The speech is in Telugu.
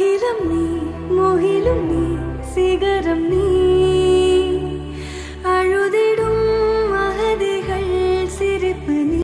మోహనం నీ మోహిలు నీ శిగరం నీ